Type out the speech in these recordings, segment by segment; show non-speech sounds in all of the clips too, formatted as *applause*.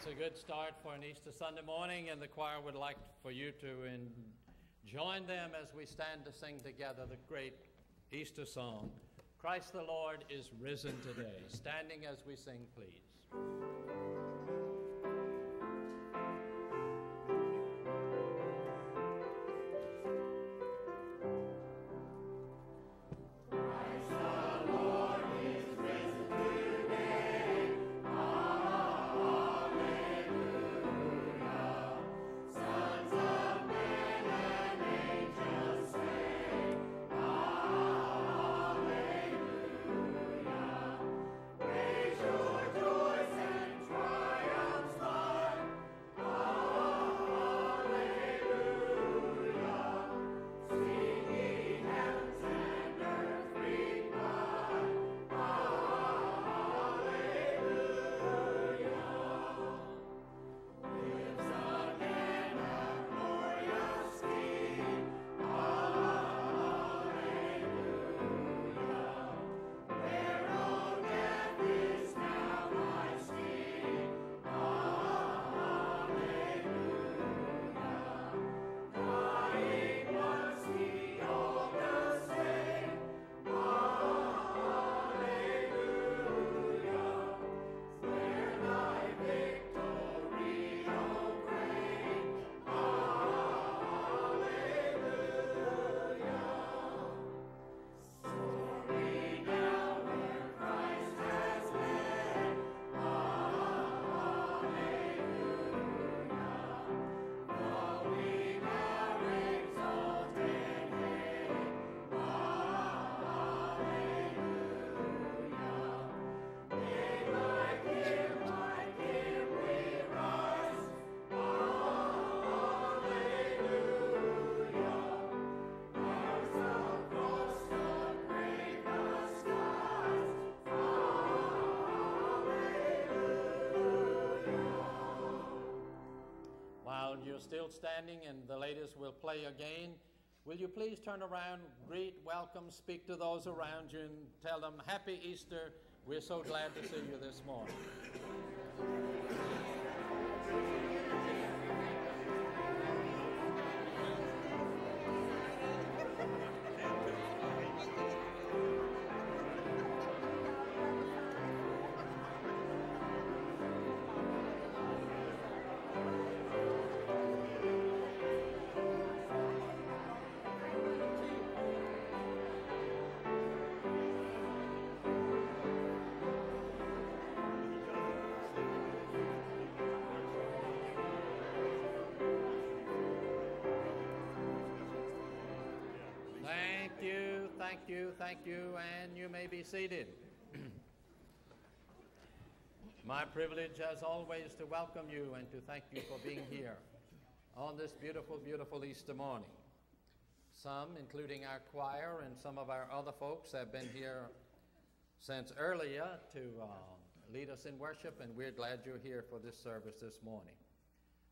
That's a good start for an Easter Sunday morning, and the choir would like for you to in, join them as we stand to sing together the great Easter song, Christ the Lord is risen today. Standing as we sing, please. You're still standing and the ladies will play again, will you please turn around, greet, welcome, speak to those around you, and tell them Happy Easter. We're so glad to see you this morning. Thank you, thank you, and you may be seated. *clears throat* My privilege, as always, to welcome you and to thank you for being here on this beautiful, beautiful Easter morning. Some, including our choir and some of our other folks, have been here since earlier to uh, lead us in worship, and we're glad you're here for this service this morning.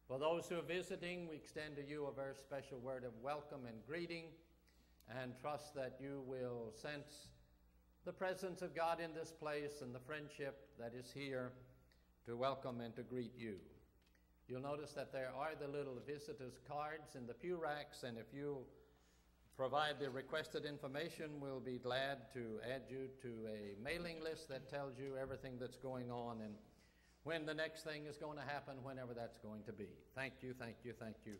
For those who are visiting, we extend to you a very special word of welcome and greeting and trust that you will sense the presence of God in this place and the friendship that is here to welcome and to greet you. You'll notice that there are the little visitors' cards in the pew racks, and if you provide the requested information, we'll be glad to add you to a mailing list that tells you everything that's going on and when the next thing is going to happen, whenever that's going to be. Thank you, thank you, thank you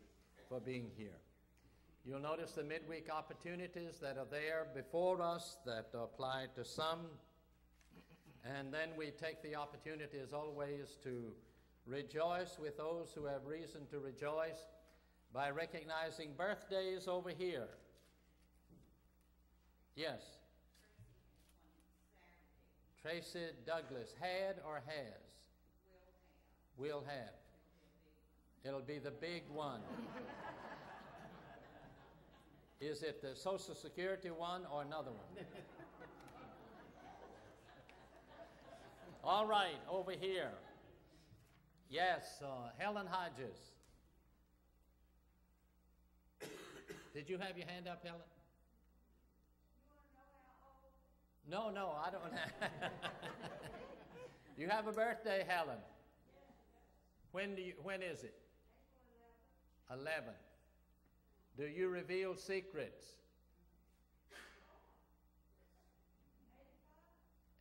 for being here. You'll notice the midweek opportunities that are there before us that apply to some. And then we take the opportunity, as always, to rejoice with those who have reason to rejoice by recognizing birthdays over here. Yes. Tracy Douglas, had or has? Will have. It'll be the big one. *laughs* Is it the Social Security one or another one? All right, over here. Yes, uh, Helen Hodges. Did you have your hand up, Helen? No, no, I don't. Have. *laughs* You have a birthday, Helen. When, do you, when is it? 11. Do you reveal secrets?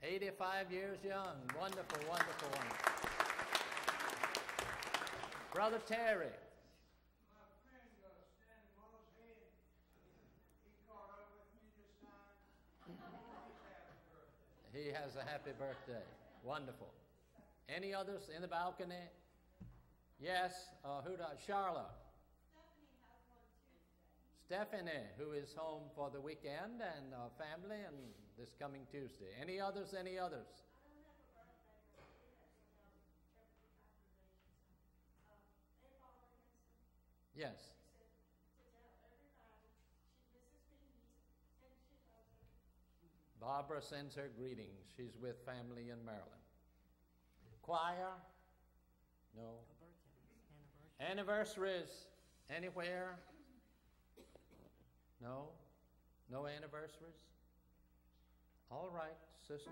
85 years young. Wonderful, wonderful, wonderful. Brother Terry. He has a happy birthday. Wonderful. Any others in the balcony? Yes. Uh, who does? Charlotte. Stephanie, who is home for the weekend and uh, family and this coming Tuesday. Any others? Any others? Yes. Barbara sends her greetings. She's with family in Maryland. Choir? No. Anniversaries anywhere? No? No anniversaries? All right, sister.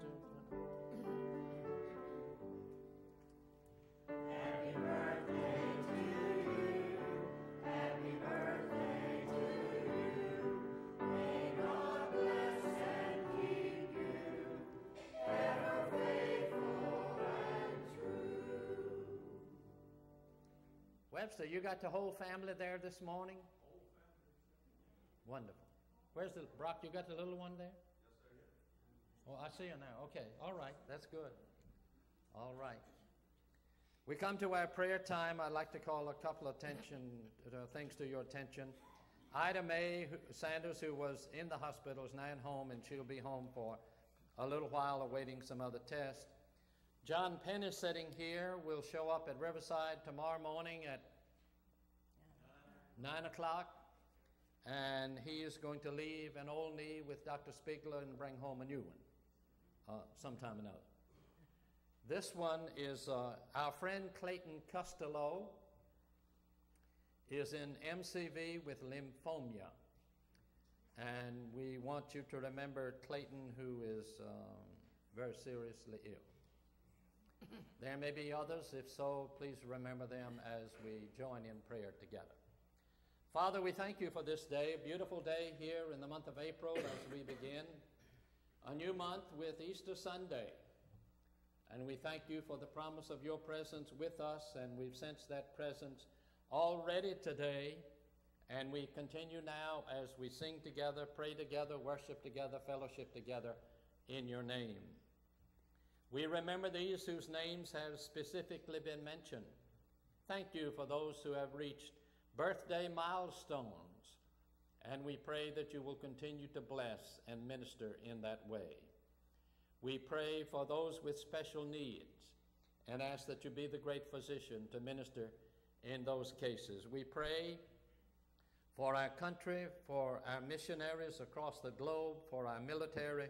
Happy birthday to you. Happy birthday to you. May God bless and keep you ever faithful and true. Webster, you got the whole family there this morning? Wonderful. Where's the Brock? You got the little one there? Yes, sir. oh, I see her now. Okay, all right, that's good. All right. We come to our prayer time. I'd like to call a couple of attention uh, things to your attention. Ida Mae who- Sanders, who was in the hospital, is now at home, and she'll be home for a little while, awaiting some other tests. John Penn is sitting here. We'll show up at Riverside tomorrow morning at nine o'clock, and he is going to leave an old knee with Dr. Spiegler and bring home a new one uh, sometime or another. This one is uh, our friend Clayton Costello is in MCV with lymphoma. And we want you to remember Clayton, who is um, very seriously ill. there may be others. If so, please remember them as we join in prayer together. Father, we thank you for this day, a beautiful day here in the month of April as we begin a new month with Easter Sunday. And we thank you for the promise of your presence with us, and we've sensed that presence already today. And we continue now as we sing together, pray together, worship together, fellowship together in your name. We remember these whose names have specifically been mentioned. Thank you for those who have reached birthday milestones, and we pray that you will continue to bless and minister in that way. We pray for those with special needs and ask that you be the great physician to minister in those cases. We pray for our country, for our missionaries across the globe, for our military,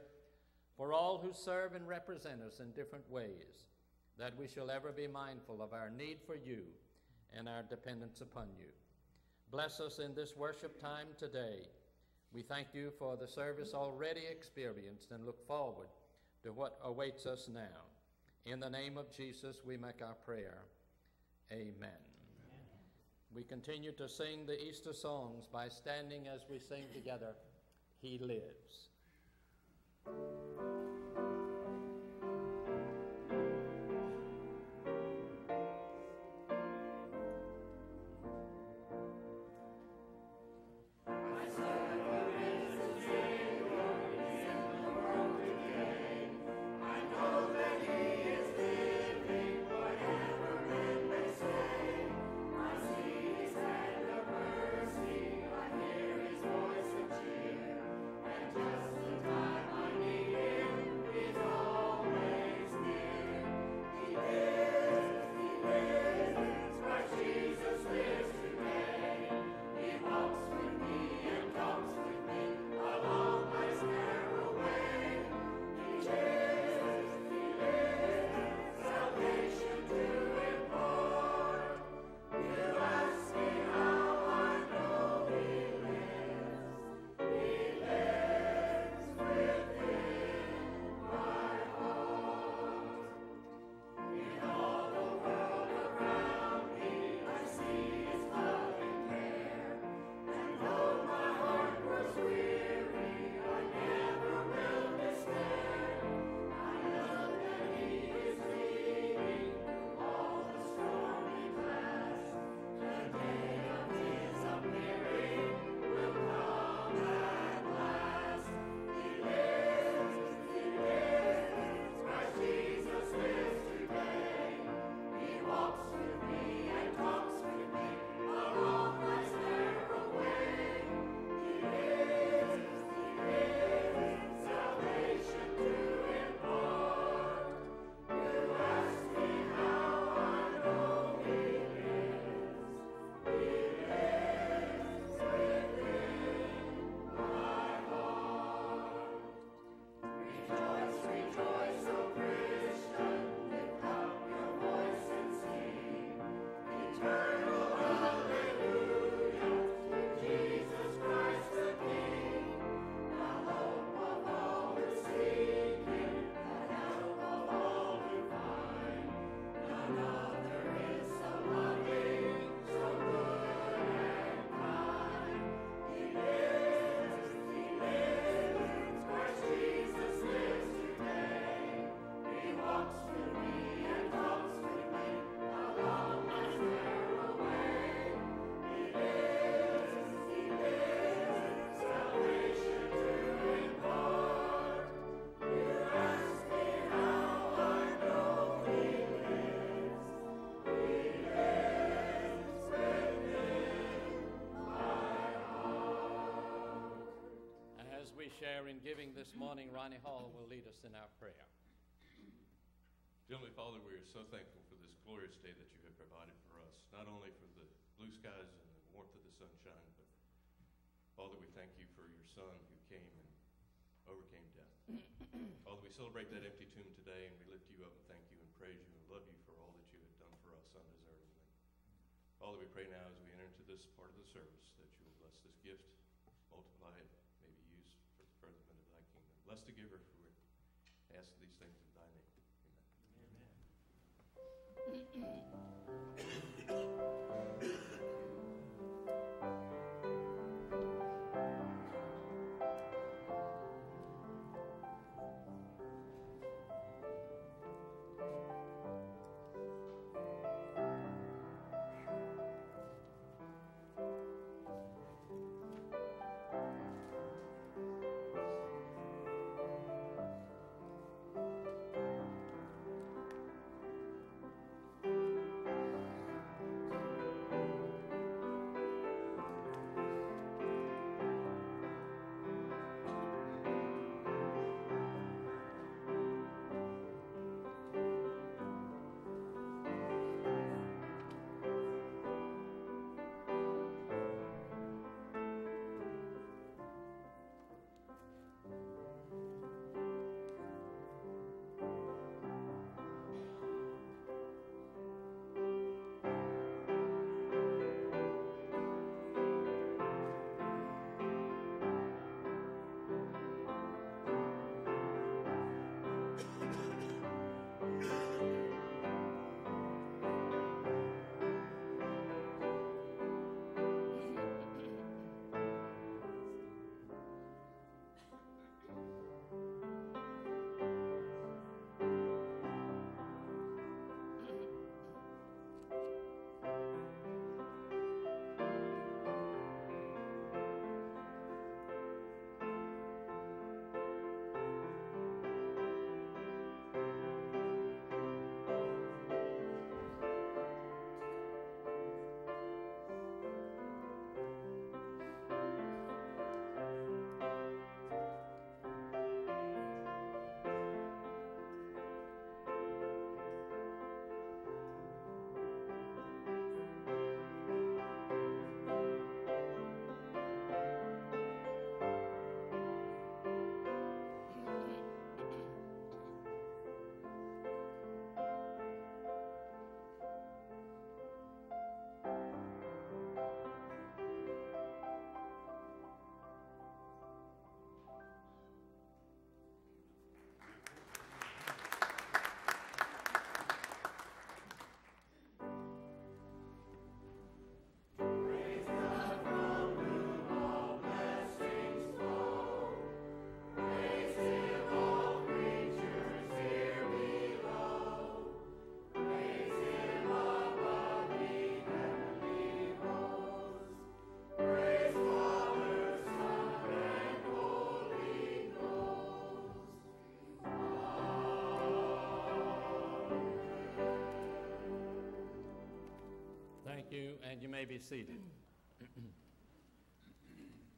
for all who serve and represent us in different ways, that we shall ever be mindful of our need for you and our dependence upon you. Bless us in this worship time today. We thank you for the service already experienced and look forward to what awaits us now. In the name of Jesus, we make our prayer. Amen. We continue to sing the Easter songs by standing as we sing together, He Lives. Share in giving this morning, Ronnie Hall will lead us in our prayer. Heavenly Father, we are so thankful for this glorious day that you have provided for us, not only for the blue skies and the warmth of the sunshine, but Father, we thank you for your Son who came and overcame death. *coughs* Father, we celebrate that empty tomb today, and we lift you up and thank you and praise you and love you for all that you have done for us undeservingly. Father, we pray now as we enter into this part of the service you, and you may be seated.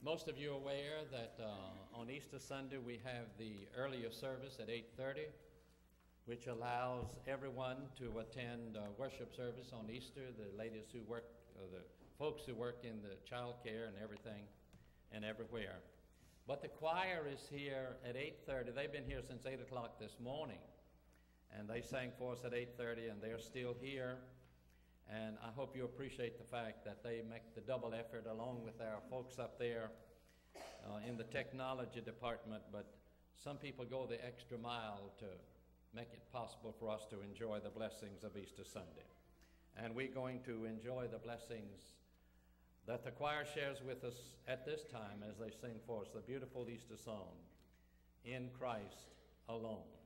Most of you are aware that uh, on Easter Sunday we have the earlier service at 8:30, which allows everyone to attend uh, worship service on Easter. The ladies who work, uh, the folks who work in the child care and everything, and everywhere. But the choir is here at 8:30. They've been here since 8 o'clock this morning, and they sang for us at 8:30, and they're still here. And I hope you appreciate the fact that they make the double effort along with our folks up there uh, in the technology department. But some people go the extra mile to make it possible for us to enjoy the blessings of Easter Sunday. And we're going to enjoy the blessings that the choir shares with us at this time as they sing for us the beautiful Easter song, In Christ Alone.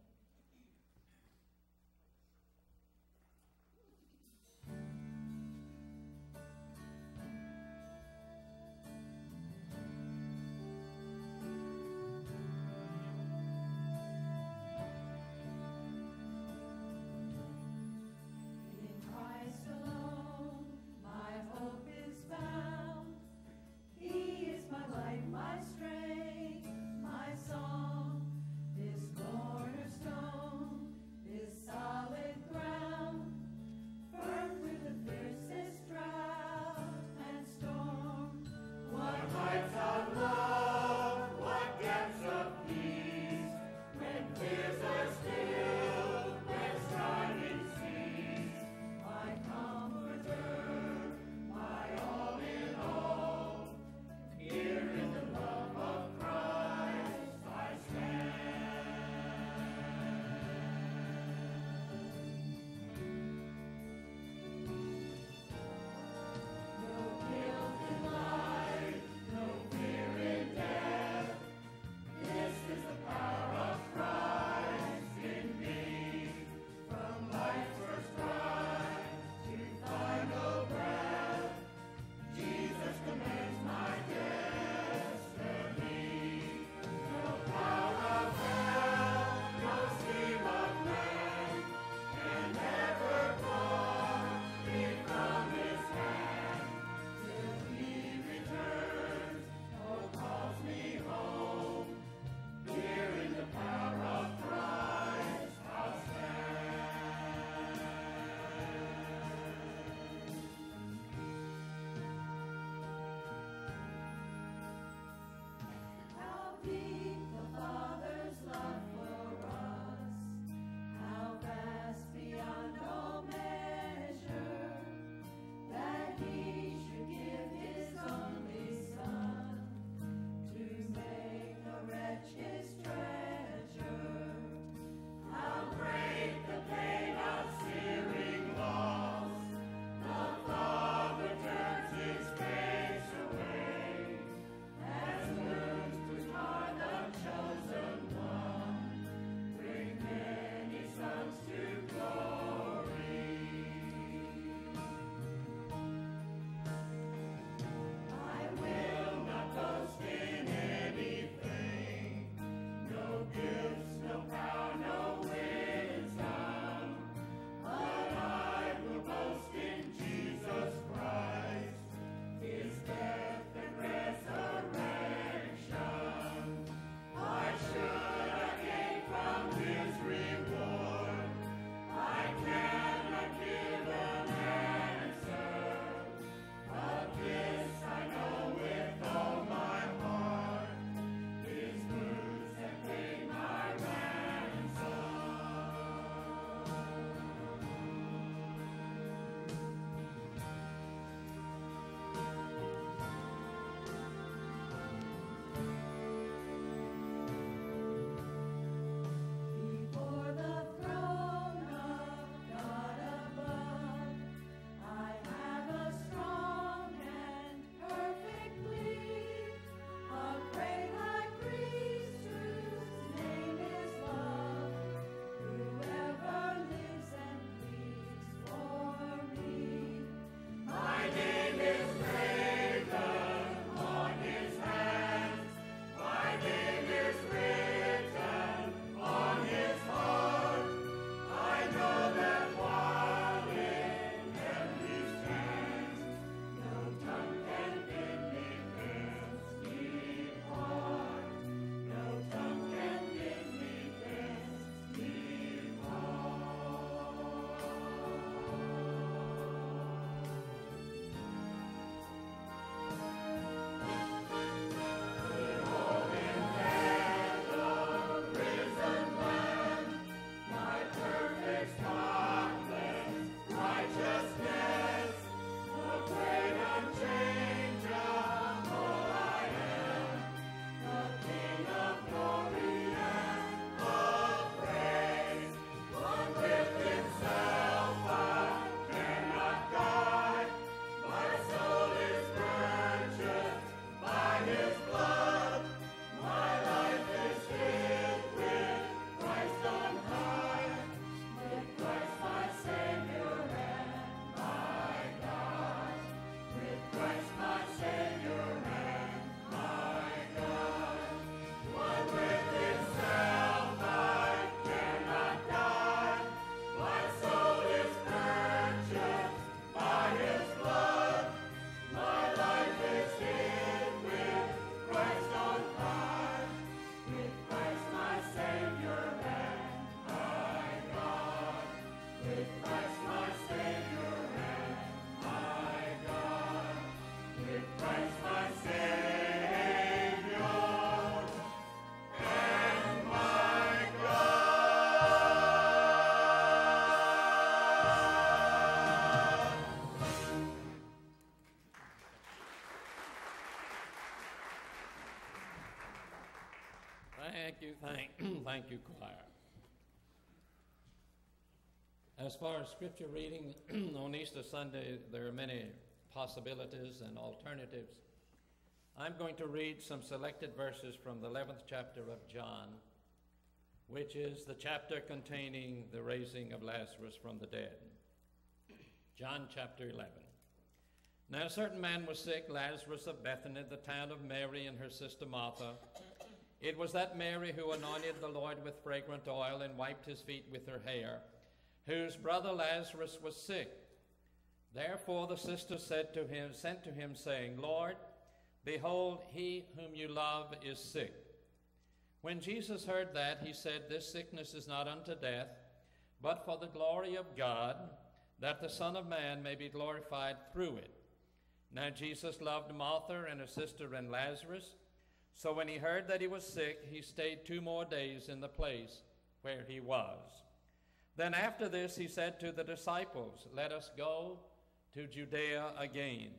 Thank, you, choir. As far as scripture reading *clears throat* on Easter Sunday, there are many possibilities and alternatives. I'm going to read some selected verses from the 11th chapter of John, which is the chapter containing the raising of Lazarus from the dead. John chapter 11. Now, a certain man was sick, Lazarus of Bethany, the town of Mary and her sister Martha. It was that Mary who anointed the Lord with fragrant oil and wiped his feet with her hair, whose brother Lazarus was sick. Therefore the sister said to him, sent to him, saying, Lord, behold, he whom you love is sick. When Jesus heard that, he said, This sickness is not unto death, but for the glory of God, that the Son of Man may be glorified through it. Now Jesus loved Martha and her sister and Lazarus. So when he heard that he was sick, he stayed two more days in the place where he was. Then after this, he said to the disciples, Let us go to Judea again.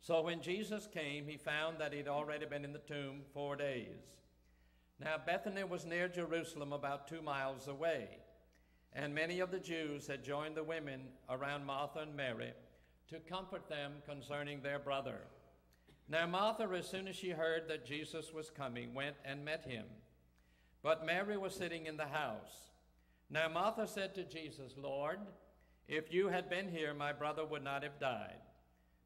So when Jesus came, he found that he'd already been in the tomb four days. Now Bethany was near Jerusalem, about two miles away, and many of the Jews had joined the women around Martha and Mary to comfort them concerning their brother. Now Martha, as soon as she heard that Jesus was coming, went and met him. But Mary was sitting in the house. Now Martha said to Jesus, Lord, if you had been here, my brother would not have died.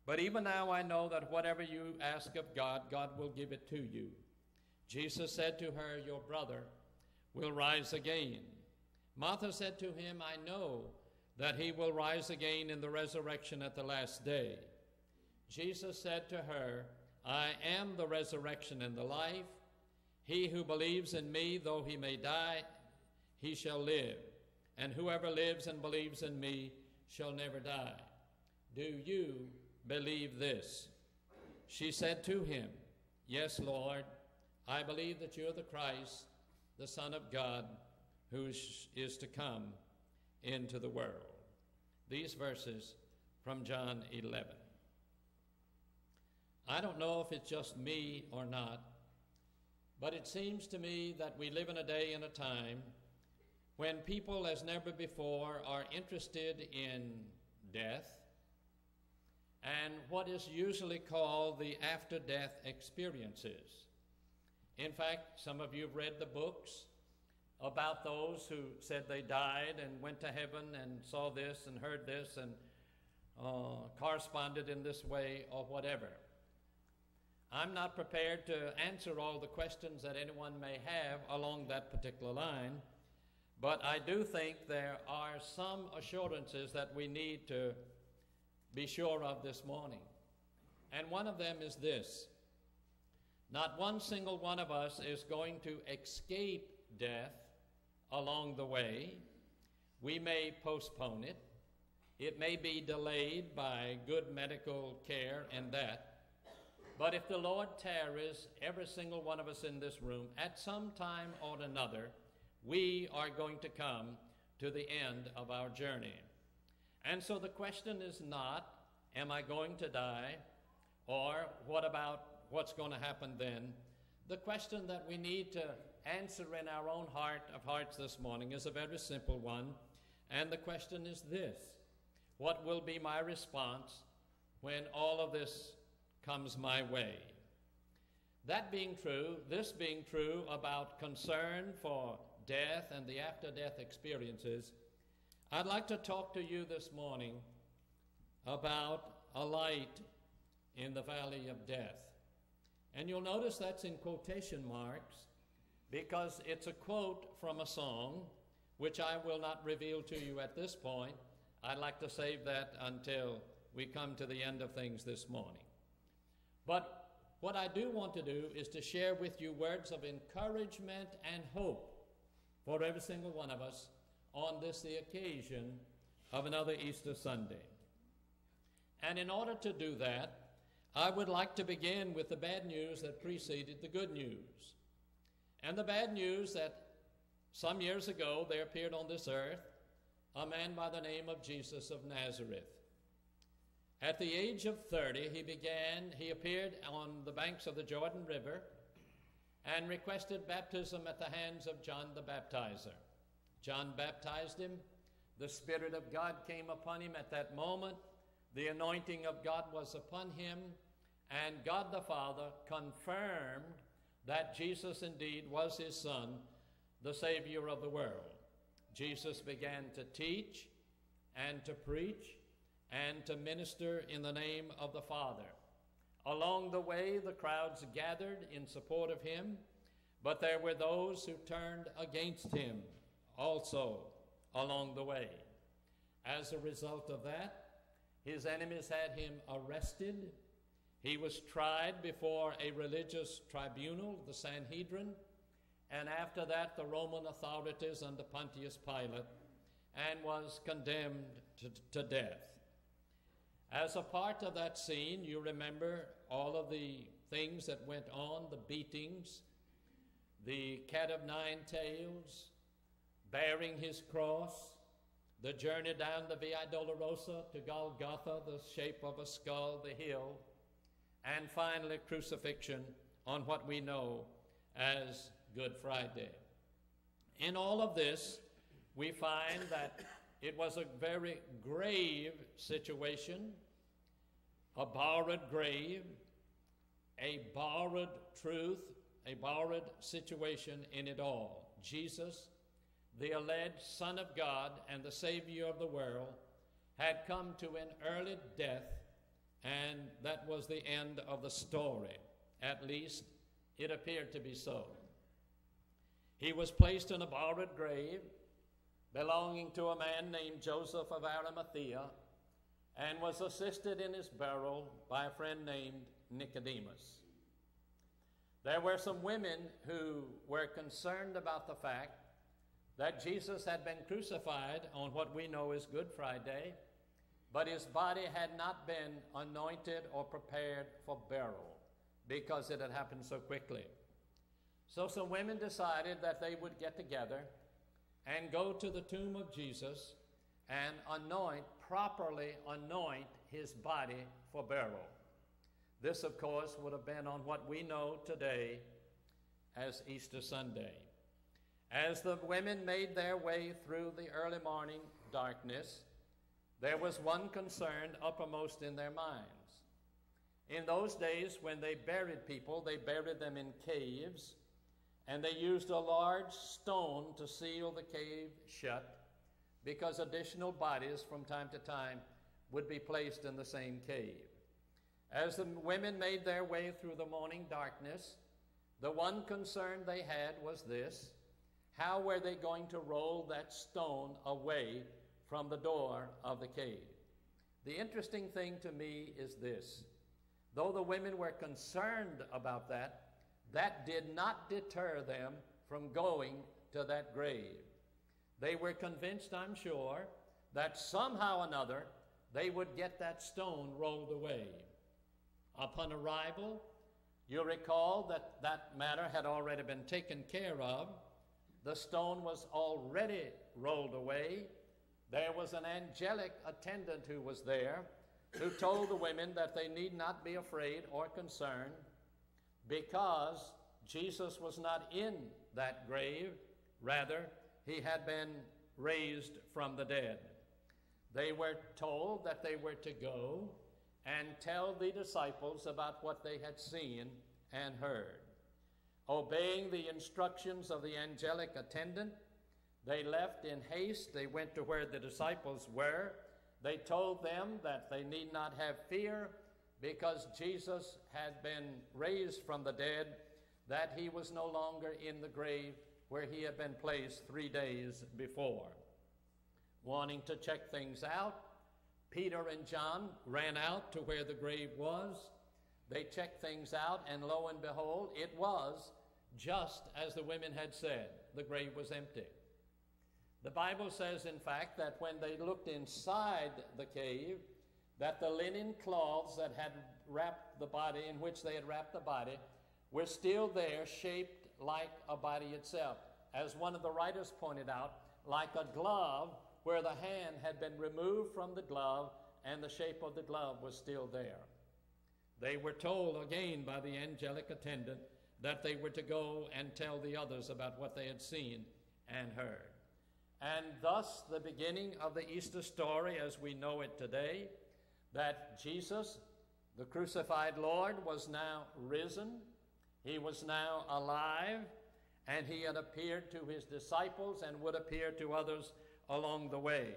But even now I know that whatever you ask of God, God will give it to you. Jesus said to her, Your brother will rise again. Martha said to him, I know that he will rise again in the resurrection at the last day. Jesus said to her, I am the resurrection and the life. He who believes in me, though he may die, he shall live. And whoever lives and believes in me shall never die. Do you believe this? She said to him, Yes, Lord, I believe that you are the Christ, the Son of God, who is to come into the world. These verses from John 11. I don't know if it's just me or not, but it seems to me that we live in a day and a time when people, as never before, are interested in death and what is usually called the after death experiences. In fact, some of you have read the books about those who said they died and went to heaven and saw this and heard this and uh, corresponded in this way or whatever. I'm not prepared to answer all the questions that anyone may have along that particular line, but I do think there are some assurances that we need to be sure of this morning. And one of them is this not one single one of us is going to escape death along the way. We may postpone it. It may be delayed by good medical care and that. But if the Lord tarries, every single one of us in this room, at some time or another, we are going to come to the end of our journey. And so the question is not, am I going to die? Or what about what's going to happen then? The question that we need to answer in our own heart of hearts this morning is a very simple one. And the question is this What will be my response when all of this comes my way. That being true, this being true about concern for death and the after death experiences, I'd like to talk to you this morning about a light in the valley of death. And you'll notice that's in quotation marks because it's a quote from a song, which I will not reveal to you at this point. I'd like to save that until we come to the end of things this morning. But what I do want to do is to share with you words of encouragement and hope for every single one of us on this, the occasion of another Easter Sunday. And in order to do that, I would like to begin with the bad news that preceded the good news. And the bad news that some years ago there appeared on this earth a man by the name of Jesus of Nazareth. At the age of 30, he began, he appeared on the banks of the Jordan River, and requested baptism at the hands of John the Baptizer. John baptized him. The Spirit of God came upon him at that moment. The anointing of God was upon him, and God the Father confirmed that Jesus indeed was his Son, the Savior of the world. Jesus began to teach and to preach and to minister in the name of the Father. Along the way, the crowds gathered in support of him, but there were those who turned against him also along the way. As a result of that, his enemies had him arrested. He was tried before a religious tribunal, the Sanhedrin, and after that, the Roman authorities under Pontius Pilate, and was condemned to, to death. As a part of that scene, you remember all of the things that went on the beatings, the cat of nine tails, bearing his cross, the journey down the Via Dolorosa to Golgotha, the shape of a skull, the hill, and finally crucifixion on what we know as Good Friday. In all of this, we find that it was a very grave situation, a borrowed grave, a borrowed truth, a borrowed situation in it all. Jesus, the alleged Son of God and the Savior of the world, had come to an early death, and that was the end of the story. At least it appeared to be so. He was placed in a borrowed grave belonging to a man named Joseph of Arimathea and was assisted in his burial by a friend named Nicodemus. There were some women who were concerned about the fact that Jesus had been crucified on what we know as Good Friday, but his body had not been anointed or prepared for burial because it had happened so quickly. So some women decided that they would get together and go to the tomb of Jesus and anoint, properly anoint his body for burial. This, of course, would have been on what we know today as Easter Sunday. As the women made their way through the early morning darkness, there was one concern uppermost in their minds. In those days, when they buried people, they buried them in caves and they used a large stone to seal the cave shut because additional bodies from time to time would be placed in the same cave. As the women made their way through the morning darkness, the one concern they had was this how were they going to roll that stone away from the door of the cave? The interesting thing to me is this though the women were concerned about that, that did not deter them from going to that grave. They were convinced, I'm sure, that somehow or another they would get that stone rolled away. Upon arrival, you'll recall that that matter had already been taken care of. The stone was already rolled away. There was an angelic attendant who was there who told the women that they need not be afraid or concerned because Jesus was not in that grave, rather, he had been raised from the dead. They were told that they were to go and tell the disciples about what they had seen and heard. Obeying the instructions of the angelic attendant, they left in haste. They went to where the disciples were. They told them that they need not have fear because Jesus had been raised from the dead, that he was no longer in the grave where he had been placed three days before. Wanting to check things out, Peter and John ran out to where the grave was. They checked things out, and lo and behold, it was just as the women had said the grave was empty. The Bible says, in fact, that when they looked inside the cave, that the linen cloths that had wrapped the body, in which they had wrapped the body, were still there, shaped like a body itself. As one of the writers pointed out, like a glove where the hand had been removed from the glove and the shape of the glove was still there. They were told again by the angelic attendant that they were to go and tell the others about what they had seen and heard. And thus, the beginning of the Easter story as we know it today, that Jesus, the crucified Lord, was now risen, he was now alive, and he had appeared to his disciples and would appear to others along the way.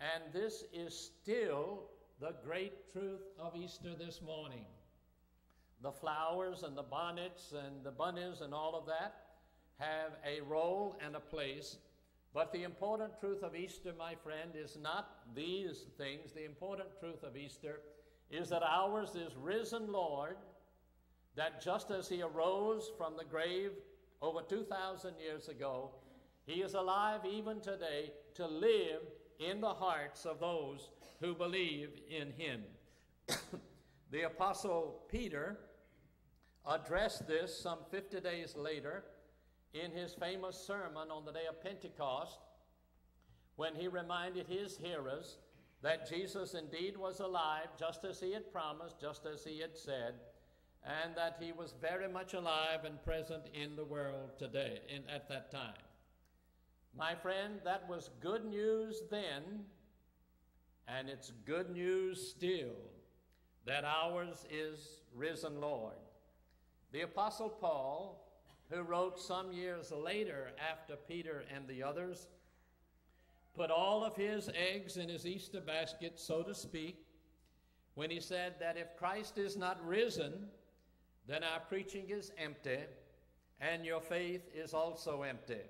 And this is still the great truth of Easter this morning. The flowers and the bonnets and the bunnies and all of that have a role and a place. But the important truth of Easter, my friend, is not these things. The important truth of Easter is that ours is risen Lord, that just as he arose from the grave over 2,000 years ago, he is alive even today to live in the hearts of those who believe in him. *coughs* the Apostle Peter addressed this some 50 days later in his famous sermon on the day of Pentecost when he reminded his hearers that Jesus indeed was alive, just as he had promised, just as he had said, and that he was very much alive and present in the world today, in, at that time. My friend, that was good news then, and it's good news still that ours is risen Lord. The Apostle Paul, who wrote some years later after Peter and the others, put all of his eggs in his Easter basket, so to speak, when he said that if Christ is not risen, then our preaching is empty and your faith is also empty.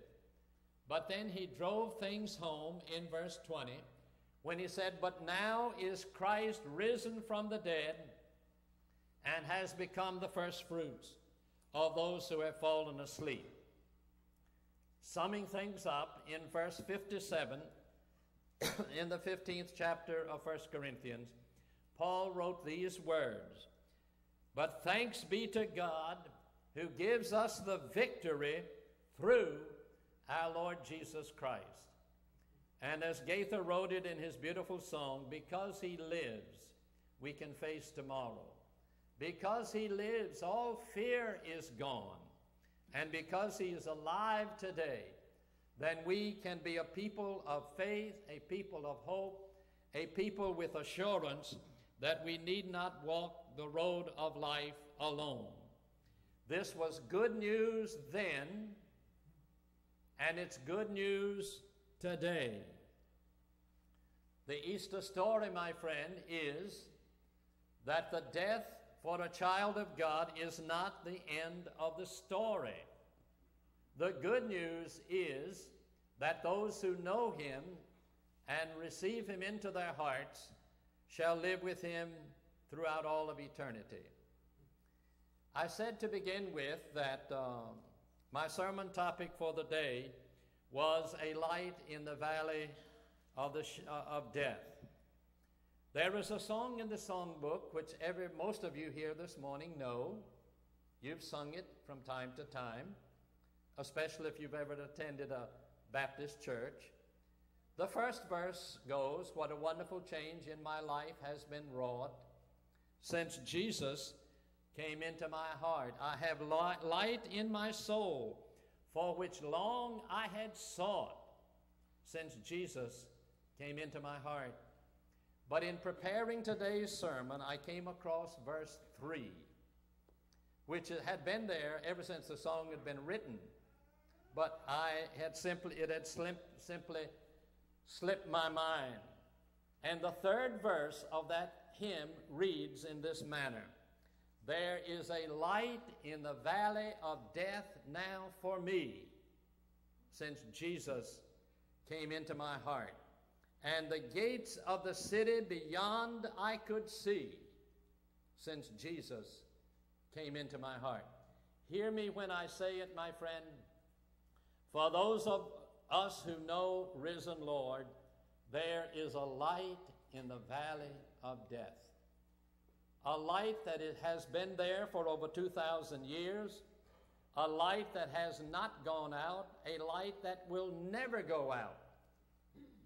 But then he drove things home in verse 20 when he said, But now is Christ risen from the dead and has become the first fruits of those who have fallen asleep. Summing things up in verse 57 *coughs* in the 15th chapter of 1 Corinthians, Paul wrote these words But thanks be to God who gives us the victory through our Lord Jesus Christ. And as Gaither wrote it in his beautiful song, because he lives, we can face tomorrow. Because he lives, all fear is gone. And because he is alive today, then we can be a people of faith, a people of hope, a people with assurance that we need not walk the road of life alone. This was good news then, and it's good news today. The Easter story, my friend, is that the death for a child of God is not the end of the story. The good news is that those who know him and receive him into their hearts shall live with him throughout all of eternity. I said to begin with that um, my sermon topic for the day was a light in the valley of, the uh, of death. There is a song in the songbook which every, most of you here this morning know. You've sung it from time to time, especially if you've ever attended a Baptist church. The first verse goes, What a wonderful change in my life has been wrought since Jesus came into my heart. I have light in my soul, for which long I had sought since Jesus came into my heart. But in preparing today's sermon, I came across verse 3, which had been there ever since the song had been written. But I had simply, it had simply slipped my mind. And the third verse of that hymn reads in this manner There is a light in the valley of death now for me, since Jesus came into my heart and the gates of the city beyond I could see since Jesus came into my heart. Hear me when I say it, my friend. For those of us who know risen Lord, there is a light in the valley of death. A light that it has been there for over 2,000 years, a light that has not gone out, a light that will never go out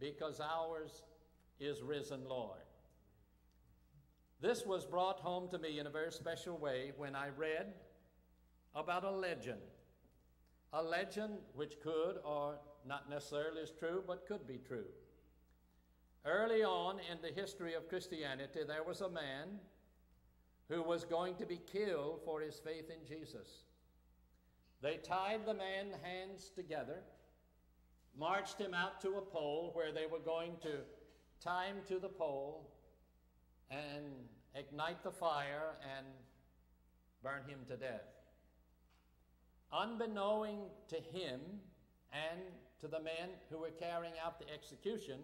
because ours is risen Lord. This was brought home to me in a very special way when I read about a legend. A legend which could, or not necessarily is true, but could be true. Early on in the history of Christianity, there was a man who was going to be killed for his faith in Jesus. They tied the man's hands together, marched him out to a pole where they were going to tie him to the pole and ignite the fire and burn him to death. Unbeknowing to him and to the men who were carrying out the execution,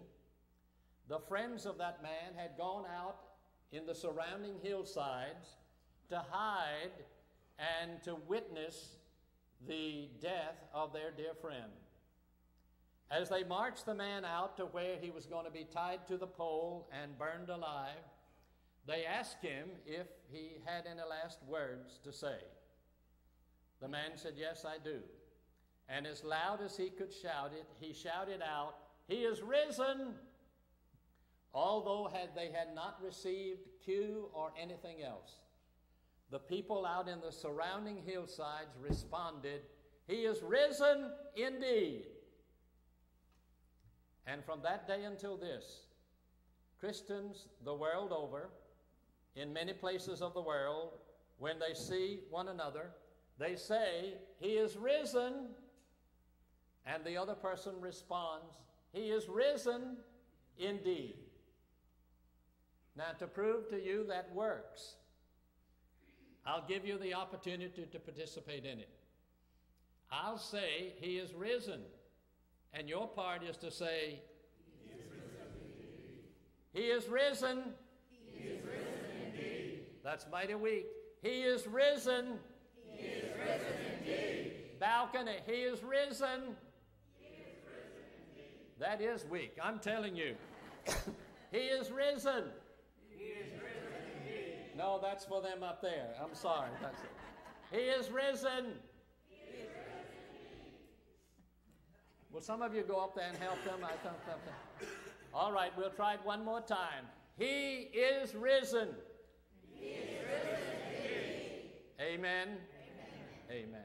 the friends of that man had gone out in the surrounding hillsides to hide and to witness the death of their dear friend. As they marched the man out to where he was going to be tied to the pole and burned alive, they asked him if he had any last words to say. The man said, Yes, I do. And as loud as he could shout it, he shouted out, He is risen! Although had they had not received cue or anything else. The people out in the surrounding hillsides responded, He is risen indeed. And from that day until this, Christians the world over, in many places of the world, when they see one another, they say, He is risen. And the other person responds, He is risen indeed. Now, to prove to you that works, I'll give you the opportunity to participate in it. I'll say, He is risen. And your part is to say, He is risen. He is risen. He is risen indeed. That's mighty weak. He is risen. He is risen indeed. Balcony, He is risen. He is risen indeed. That is weak. I'm telling you. *coughs* he is risen. He is risen indeed. No, that's for them up there. I'm sorry. That's it. He is risen. Will some of you go up there and help them? I don't know. All right, we'll try it one more time. He is risen. He is risen Amen. Amen. Amen.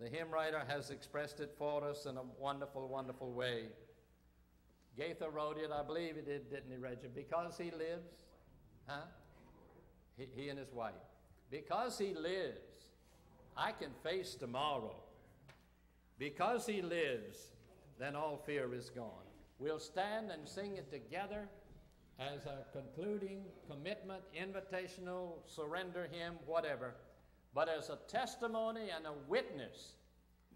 The hymn writer has expressed it for us in a wonderful, wonderful way. Gaither wrote it, I believe he did, didn't he, Reggie? Because he lives, huh? He, he and his wife. Because he lives, I can face tomorrow. Because he lives, then all fear is gone. We'll stand and sing it together as a concluding commitment, invitational, surrender hymn, whatever, but as a testimony and a witness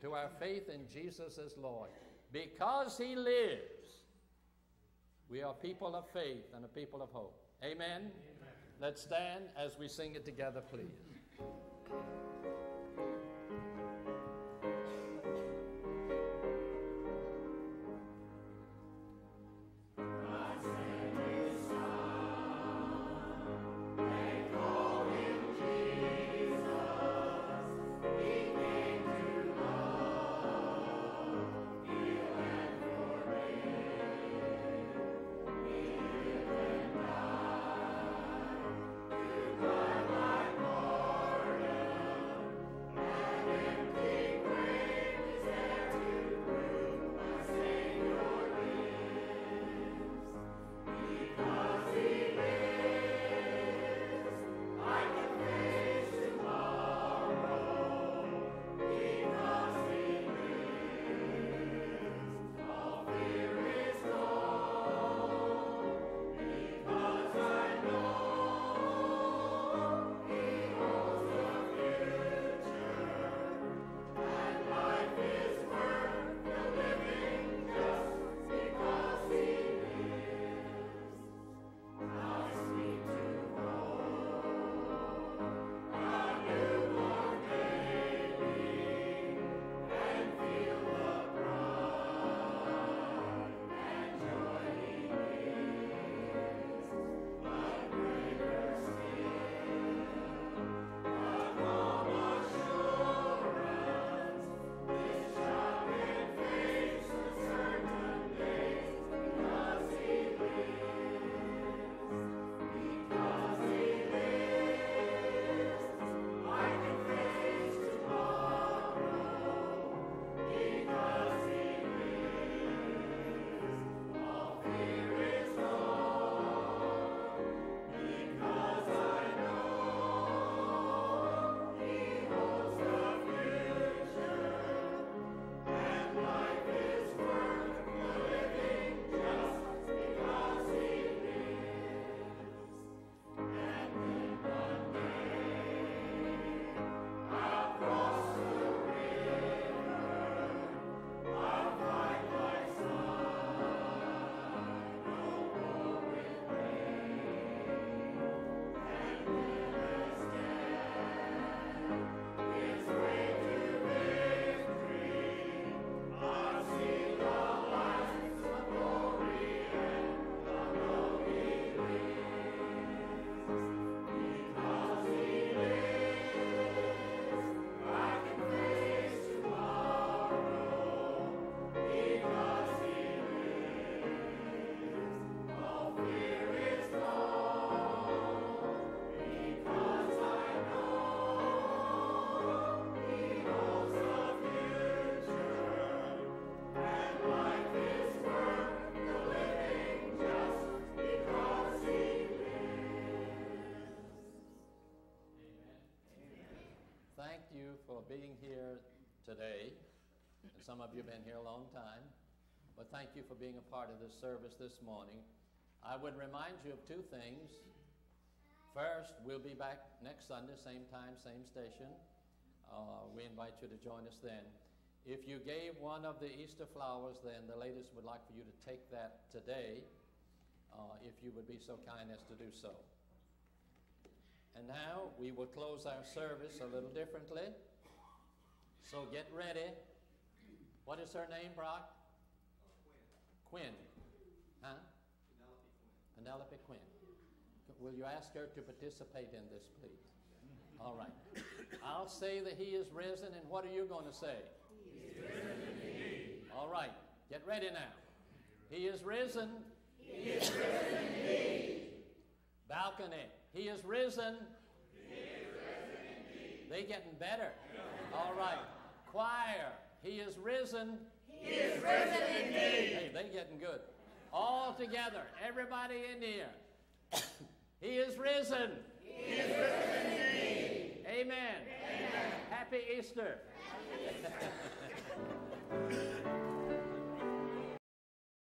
to our faith in Jesus as Lord. Because he lives, we are people of faith and a people of hope. Amen? Amen. Let's stand as we sing it together, please. For being here today. And some of you have been here a long time. But thank you for being a part of this service this morning. I would remind you of two things. First, we'll be back next Sunday, same time, same station. Uh, we invite you to join us then. If you gave one of the Easter flowers, then the ladies would like for you to take that today, uh, if you would be so kind as to do so. And now we will close our service a little differently. So get ready. What is her name, Brock? Quinn. Quinn. Huh? Penelope Quinn. Will you ask her to participate in this, please? All right. I'll say that he is risen, and what are you going to say? He is risen indeed. All right. Get ready now. He is risen. He is risen indeed. Balcony. He is risen. He is risen indeed. They getting better. All right. Choir. He is risen. He is risen indeed. Hey, they getting good. All together. Everybody in here. *coughs* he is risen. He is risen indeed. Amen. Amen. Happy Easter. *laughs*